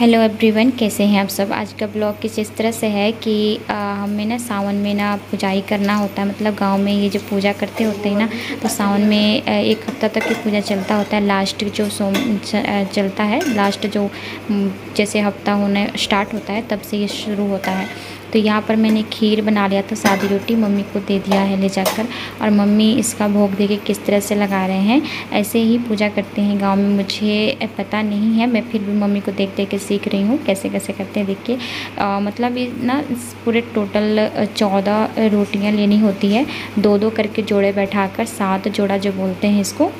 Hello everyone, कैसे हैं आप सब? आज का ब्लॉग किस इस तरह से है कि हमें ना सावन में ना ही करना होता है। मतलब गाँव में ये जो पूजा करते होते हैं ना तो सावन में एक हफ़्ता तक की पूजा चलता होता है। लास्ट जो सोम चलता है, लास्ट जो जैसे हफ़्ता होने स्टार्ट होता है, तब से ये शुरू होता है। तो यहाँ पर मैंने खीर बना लिया था, सादी रोटी मम्मी को दे दिया है ले जाकर। और मम्मी इसका भोग दे के किस तरह से लगा रहे हैं, ऐसे ही पूजा करते हैं गाँव में। मुझे पता नहीं है, मैं फिर भी मम्मी को देख देख के सीख रही हूँ कैसे कैसे करते हैं देखिए मतलब ये ना पूरे टोटल चौदह रोटियाँ लेनी होती है दो दो करके जोड़े बैठाकर, सात जोड़ा जो बोलते हैं इसको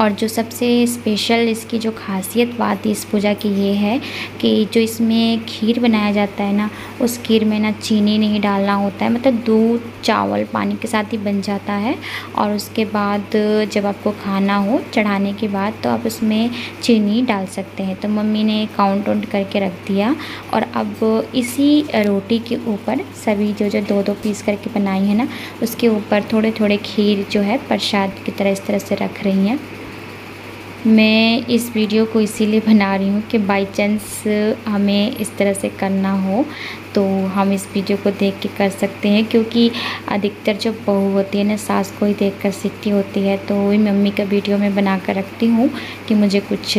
और जो सबसे स्पेशल इसकी जो खासियत बात इस पूजा की ये है कि जो इसमें खीर बनाया जाता है ना, उस खीर में ना चीनी नहीं डालना होता है मतलब दूध, चावल, पानी के साथ ही बन जाता है और उसके बाद जब आपको खाना हो चढ़ाने के बाद तो आप उसमें चीनी डाल सकते हैं। तो मम्मी ने काउंट वाउंट करके रख दिया और अब इसी रोटी के ऊपर सभी जो जो दो दो पीस करके बनाई है ना, उसके ऊपर थोड़े थोड़े खीर जो है प्रसाद की तरह इस तरह से रख रही हैं। मैं इस वीडियो को इसीलिए बना रही हूँ कि बाई चांस हमें इस तरह से करना हो तो हम इस वीडियो को देख के कर सकते हैं, क्योंकि अधिकतर जो बहू होती है ना, सास को ही देख कर सीखती होती है तो वही मम्मी का वीडियो मैं बना कर रखती हूँ कि मुझे कुछ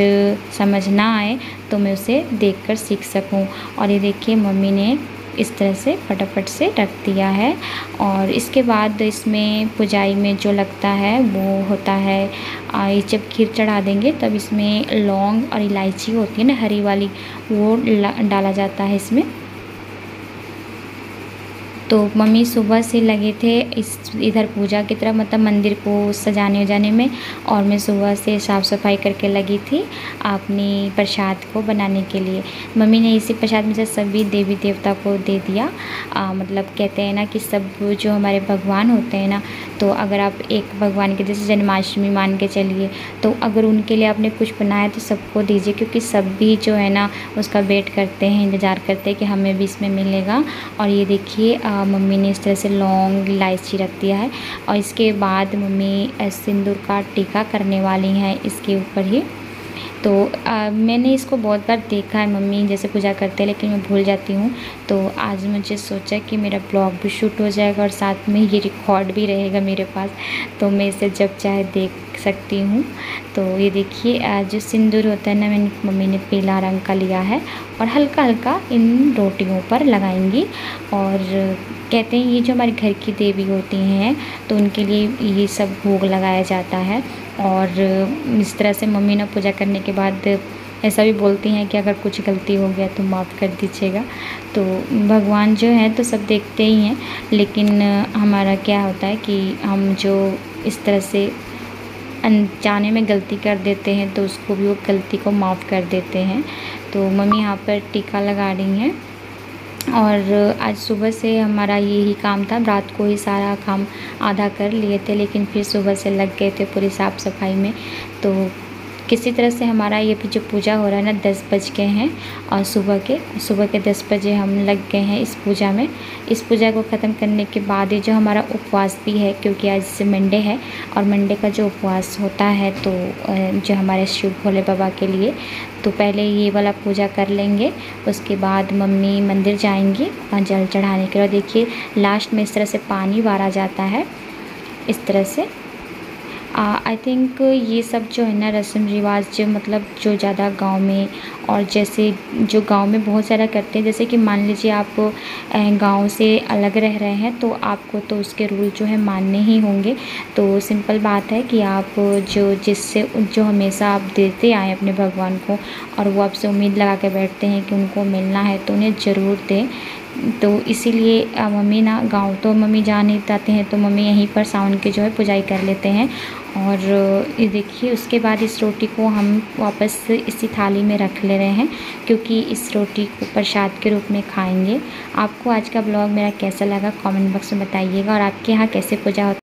समझ ना आए तो मैं उसे देख कर सीख सकूँ। और ये देखिए, मम्मी ने इस तरह से फटाफट से रख दिया है और इसके बाद इसमें पुजाई में जो लगता है वो होता है जब खीर चढ़ा देंगे तब इसमें लौंग और इलायची होती है ना, हरी वाली, वो डाला जाता है इसमें। तो मम्मी सुबह से लगे थे इस इधर पूजा की तरफ़ मतलब मंदिर को सजाने उजाने में और मैं सुबह से साफ़ सफ़ाई करके लगी थी अपनी प्रसाद को बनाने के लिए। मम्मी ने इसी प्रसाद में से सभी देवी देवता को दे दिया। आ, मतलब कहते हैं ना कि सब जो हमारे भगवान होते हैं ना तो अगर आप एक भगवान के जैसे जन्माष्टमी मान के चलिए तो अगर उनके लिए आपने कुछ बनाया तो सबको दीजिए क्योंकि सब भी जो है ना उसका वेट करते हैं इंतज़ार करते हैं कि हमें भी इसमें मिलेगा। और ये देखिए मम्मी ने इस तरह से लौंग इलायची रख दिया है और इसके बाद मम्मी सिंदूर का टीका करने वाली हैं। इसके ऊपर ही तो आ, मैंने इसको बहुत बार देखा है मम्मी जैसे पूजा करते हैं लेकिन मैं भूल जाती हूँ। तो आज मुझे सोचा कि मेरा ब्लॉग भी शूट हो जाएगा और साथ में ये रिकॉर्ड भी रहेगा मेरे पास। तो मैं इसे जब चाहे देख सकती हूँ। तो ये देखिए जो सिंदूर होता है ना मैंने मम्मी ने पीला रंग का लिया है और हल्का हल्का इन रोटियों पर लगाएँगी। और कहते हैं ये जो हमारे घर की देवी होती हैं तो उनके लिए ये सब भोग लगाया जाता है। और इस तरह से मम्मी ने पूजा करने के बाद ऐसा भी बोलती हैं कि अगर कुछ गलती हो गया तो माफ़ कर दीजिएगा। तो भगवान जो है तो सब देखते ही हैं, लेकिन हमारा क्या होता है कि हम जो इस तरह से अनजाने में गलती कर देते हैं तो उसको भी वो गलती को माफ़ कर देते हैं। तो मम्मी यहाँ पर टीका लगा रही हैं और आज सुबह से हमारा यही काम था, रात को ही सारा काम आधा कर लिए थे, लेकिन फिर सुबह से लग गए थे पूरी साफ़ सफ़ाई में। तो किसी तरह से हमारा ये जो पूजा हो रहा है ना, दस बज गए हैं और सुबह के सुबह के दस बजे हम लग गए हैं इस पूजा में। इस पूजा को ख़त्म करने के बाद ये जो हमारा उपवास भी है, क्योंकि आज से मंडे है और मंडे का जो उपवास होता है तो जो हमारे शिव भोले बाबा के लिए तो पहले ये वाला पूजा कर लेंगे। उसके बाद मम्मी मंदिर जाएँगी और जल चढ़ाने के लिए। देखिए, लास्ट में इस तरह से पानी वारा जाता है, इस तरह से। आई थिंक ये सब जो है ना रस्म रिवाज जो मतलब जो ज़्यादा गाँव में और जैसे जो गाँव में बहुत ज़्यादा करते हैं, जैसे कि मान लीजिए आप गाँव से अलग रह रहे हैं तो आपको तो उसके रूल जो है मानने ही होंगे। तो सिंपल बात है कि आप जो जिससे जो हमेशा आप देते आए अपने भगवान को और वो आपसे उम्मीद लगा के बैठते हैं कि उनको मिलना है तो उन्हें ज़रूर दें। तो इसीलिए मम्मी ना गाँव तो मम्मी जा नहीं पाते हैं तो मम्मी यहीं पर सावन के जो है पुजाई कर लेते हैं। और, ये देखिए, उसके बाद इस रोटी को हम वापस इसी थाली में रख ले रहे हैं, क्योंकि इस रोटी को प्रसाद के रूप में खाएँगे। आपको आज का ब्लॉग मेरा कैसा लगा कमेंट बॉक्स में बताइएगा, और आपके यहाँ कैसे पूजा होती